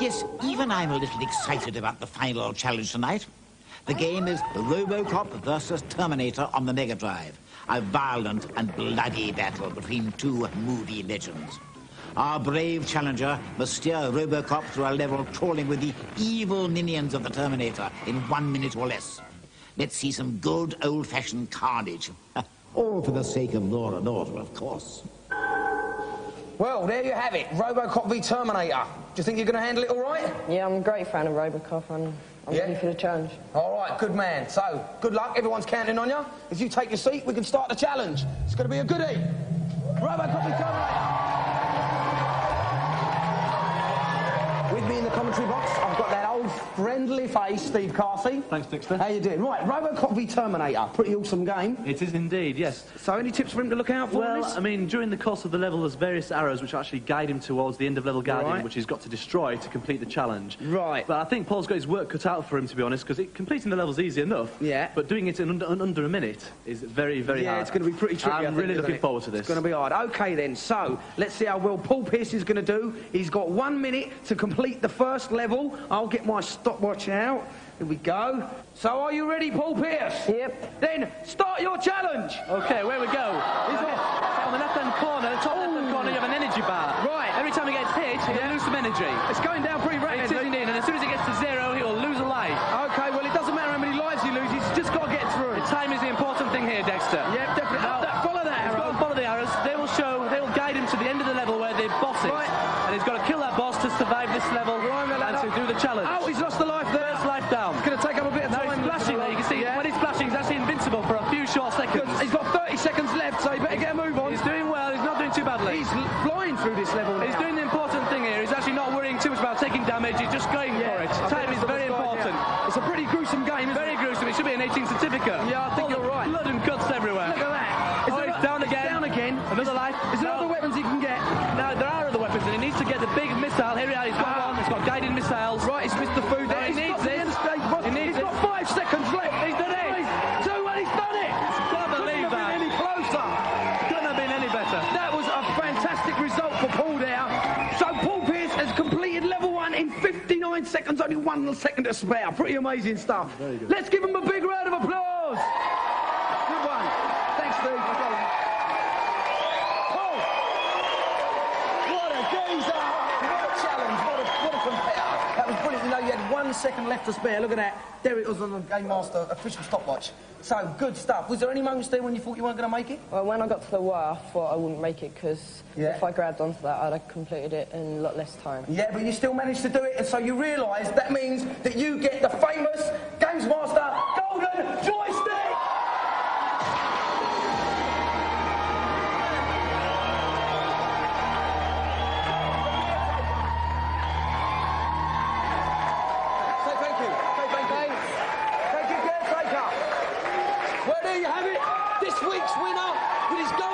Yes, even I'm a little excited about the final challenge tonight. The game is Robocop versus Terminator on the Mega Drive. A violent and bloody battle between two movie legends. Our brave challenger must steer Robocop through a level crawling with the evil minions of the Terminator in one minute or less. Let's see some good old-fashioned carnage. All for the sake of law and order, of course. Well, there you have it. Robocop v Terminator. Do you think you're going to handle it all right? Yeah, I'm a great fan of Robocop and I'm Yeah? ready for the challenge. All right, good man. So, good luck. Everyone's counting on you. If you take your seat, we can start the challenge. It's going to be a goodie. Robocop v Terminator. With me in the commentary box, I've got that old friendly face, Steve Carsey. Thanks, Dexter. How you doing? Right, Robocop v Terminator. Pretty awesome game. It is indeed, yes. So, any tips for him to look out for? Well. I mean, during the course of the level, there's various arrows which actually guide him towards the end of level guardian, Right. which he's got to destroy to complete the challenge. Right. But I think Paul's got his work cut out for him, to be honest, because completing the level's easy enough. Yeah. But doing it in under, under a minute is very, very yeah, hard. Yeah, it's going to be pretty tricky. I'm think, really looking it? forward to this. It's going to be hard. Okay, then. So let's see how well Paul Pierce is going to do. He's got one minute to complete the first level. I'll get my stopwatch out. Here we go. So are you ready, Paul Pierce? Yep. Then start your challenge. Okay, where we go? He's Okay, off. so on the left-hand corner, the top left-hand corner, you have an energy bar. Right. Every time he gets hit, he'll lose some energy. It's going down pretty It is rapidly. indeed, and as soon as it gets to zero, he will lose a life. Okay, well, it doesn't matter how many lives he loses. He's just got to get through. The time is the important thing here, Dexter. Yep, definitely. Now, that- follow that arrow. got to follow the arrows. They will show, they will guide him to the end of the level where the boss is. Right. And he's got to kill that boss to survive this level the and to uh, do the challenge. Oh, he's lost a life there. First life down. It's going to take up a bit of Now time. he's splashing there. You can see Yeah. when he's splashing, he's actually invincible for a few short seconds. Good. He's got 30 seconds left, so he better get a move on. He's doing well. He's not doing too badly. He's flying through this level He's doing the important thing here. He's actually not worrying too much about taking damage. He's just going for it. I Time is very idea. important. It's a pretty gruesome game, isn't Very it? gruesome. It should be an 18 certificate. Yeah, I think All you're right. Blood and guts everywhere. Look at that. Is Oh, there he's a- down it's again. down again. Another life. Is only one second to spare. Pretty amazing stuff. Let's give him a big round of applause. Good one. Thanks, Steve. One second left to spare. Look at that. There it was on the Game Master official stopwatch. So, good stuff. Was there any moments there when you thought you weren't going to make it? Well, when I got to the wire, I thought I wouldn't make it because Yeah. if I grabbed onto that, I'd have completed it in a lot less time. Yeah, but you still managed to do it, and so you realise that means that you get the famous GamesMaster! It is gone.